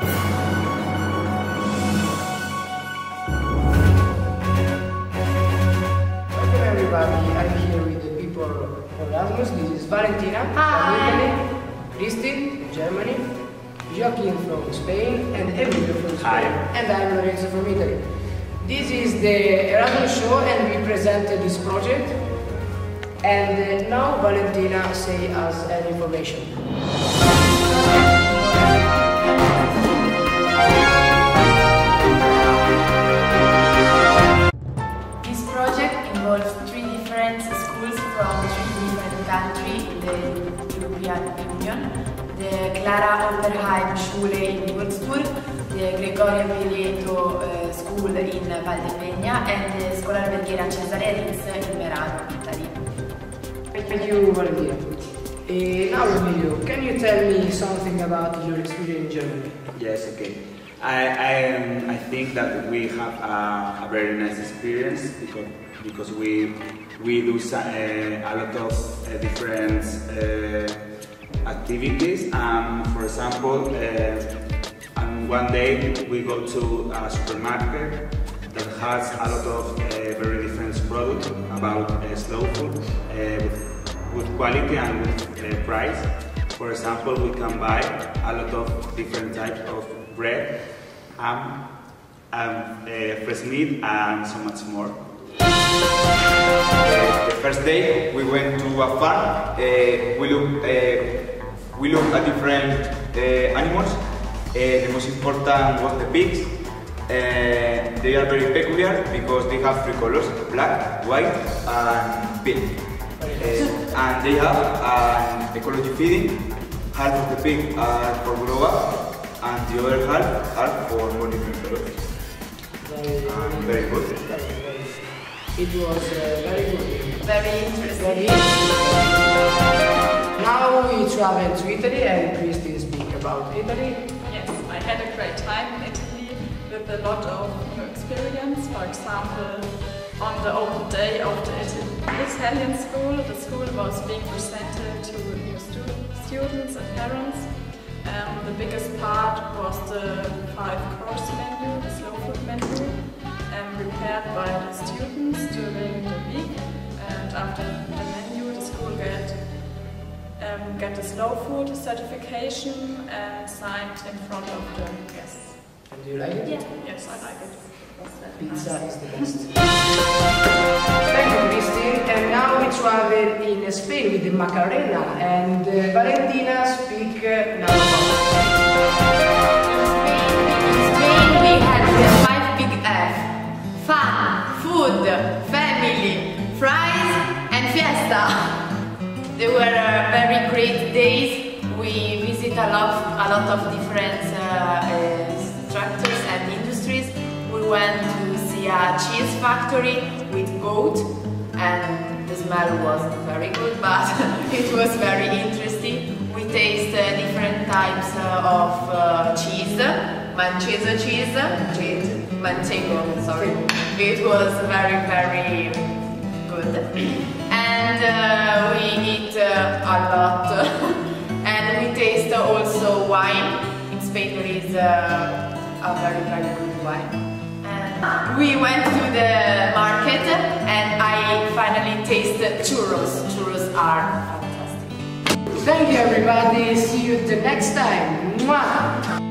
Welcome everybody, I'm here with the people of Erasmus. This is Valentina from Italy, Christine from Germany, Joaquin from Spain, and Emilio from Spain. Hi. And I'm Lorenzo from Italy. This is the Erasmus show and we presented this project. And uh, now Valentina say us an information. Involves three different schools from three different countries in the European Union. The Clara Oberheim Schule in Würzburg, the Gregorio Pileto uh, School in Valdemegna and the Scuola Alberghiera Cesare Rins in Merano, Italy. Thank you, Valentina. Uh, now, Emilio, can you tell me something about your experience in Germany? Yes, okay. I, I, I think that we have a, a very nice experience because, because we, we do uh, a lot of uh, different uh, activities. Um, for example, and one day we go to a supermarket that has a lot of very different products about slow food with, with quality and uh, price. For example, we can buy a lot of different types of bread, ham, um, uh, fresh meat, and so much more. The first day we went to a farm. Uh, we look uh, we look at different animals. The most important was the pigs. They are very peculiar because they have three colors: black, white, and pink. And they have an ecology feeding. Half of the pig are for grow up, and the other half are for more different colors. Very, very good. very, very- It was uh, very good. Very interesting. Very Now we travel to Italy and Christy speak about Italy. Yes, I had a great time in Italy with a lot of new experience. For example, on the open day of the Italian school, the school was being presented to new stu- students and parents. Um, the biggest part was the five-course menu, the slow food menu, um, prepared by the students during the week. And after the menu, the school get um, get a slow food certification and signed in front of the guests. And do you like it? Yes, I like it. Pizza is the best. Thank you, Christine. And now we travel in Spain with the Macarena and uh, Valentina speak uh, now about In Spain we had the five big F. Fun, food, family, fries and fiesta. They were uh, very great days. We visit a lot, a lot of different uh, and industries. We went to see a cheese factory with goat and the smell wasn't very good but it was very interesting. We taste uh, different types uh, of uh, cheese, manchego cheese, cheese, manchego, sorry. It was very, very good. And uh, we eat uh, a lot. and we taste also wine. In Spain there is uh, a very, very good wine. We went to the market and I finally tasted churros. Churros are fantastic. Thank you, everybody. See you the next time. Mwah!